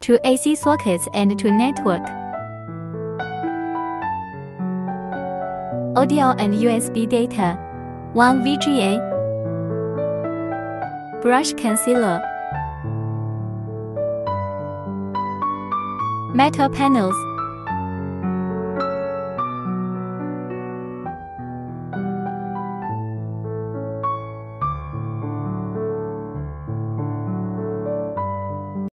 to AC sockets and to network. Audio and USB data, one VGA. Brush concealer. Metal panels